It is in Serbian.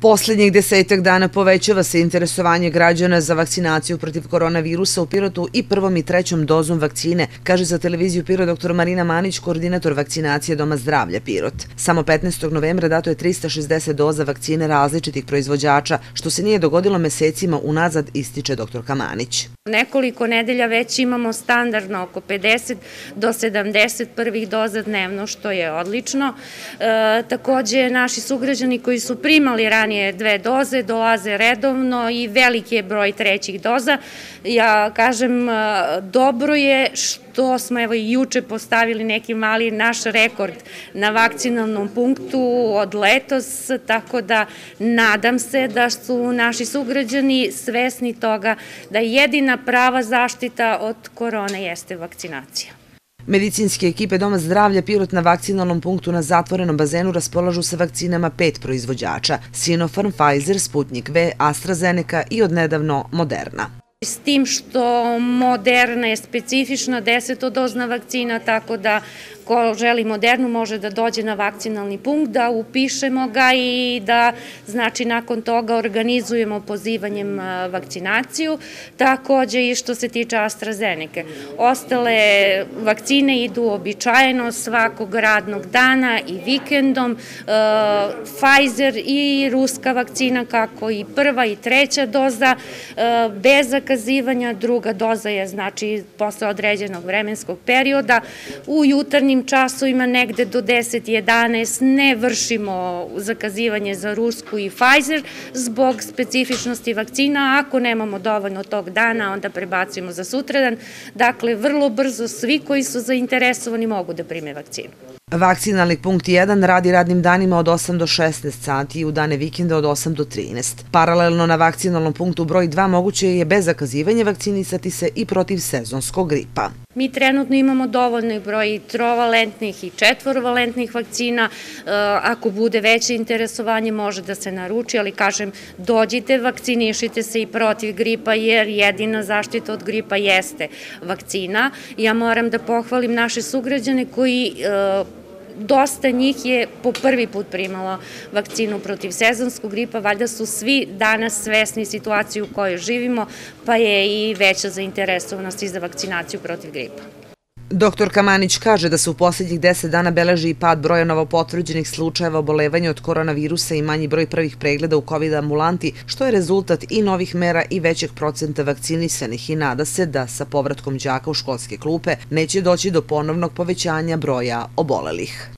Poslednjih desetak dana povećava se interesovanje građana za vakcinaciju protiv koronavirusa u Pirotu i prvom i trećom dozom vakcine, kaže za televiziju Pirot dr. Marina Manić, koordinator vakcinacije Doma zdravlja Pirot. Samo 15. novembra dato je 360 doza vakcine različitih proizvođača, što se nije dogodilo mesecima unazad, ističe dr. Kamanić. Nekoliko nedelja već imamo standardno oko 50 do 70 prvih doza dnevno, što je odlično. E, takođe, naši sugrađani koji su primali ranije dve doze dolaze redovno i veliki je broj trećih doza. Ja kažem, e, dobro je što smo evo i juče postavili neki mali naš rekord na vakcinalnom punktu od letos, tako da nadam se da su naši sugrađani svesni toga da jedina prava zaštita od korone jeste vakcinacija. Medicinske ekipe Doma zdravlja Pirot na vakcinalnom punktu na zatvorenom bazenu raspolažu sa vakcinama pet proizvođača – Sinopharm, Pfizer, Sputnik V, AstraZeneca i odnedavno Moderna. S tim što Moderna je specifična desetodozna vakcina, tako da ko želi modernu može da dođe na vakcinalni punkt, da upišemo ga i da znači nakon toga organizujemo pozivanjem vakcinaciju, takođe i što se tiče AstraZeneca. Ostale vakcine idu običajeno svakog radnog dana i vikendom. Pfizer i ruska vakcina kako i prva i treća doza bez zakazivanja, druga doza je znači posle određenog vremenskog perioda. U jutarnjim času časovima negde do 10-11 ne vršimo zakazivanje za Rusku i Pfizer zbog specifičnosti vakcina. Ako nemamo dovoljno tog dana, onda prebacimo za sutradan. Dakle, vrlo brzo svi koji su zainteresovani mogu da prime vakcinu. Vakcinalni punkt 1 radi radnim danima od 8 do 16 sati i u dane vikenda od 8 do 13. Paralelno na vakcinalnom punktu broj 2 moguće je bez zakazivanja vakcinisati se i protiv sezonskog gripa. Mi trenutno imamo dovoljno broj trovalentnih i četvorovalentnih vakcina. E, ako bude veće interesovanje može da se naruči, ali kažem dođite, vakcinišite se i protiv gripa jer jedina zaštita od gripa jeste vakcina. Ja moram da pohvalim naše sugrađane koji e, dosta njih je po prvi put primalo vakcinu protiv sezonskog gripa, valjda su svi danas svesni situaciju u kojoj živimo, pa je i veća zainteresovanost i za vakcinaciju protiv gripa. Doktor Kamanić kaže da se u poslednjih 10 dana beleži i pad broja novopotvrđenih slučajeva obolevanja od koronavirusa i manji broj prvih pregleda u COVID ambulanti, što je rezultat i novih mera i većeg procenta vakcinisanih i nada se da sa povratkom đaka u školske klupe neće doći do ponovnog povećanja broja obolelih.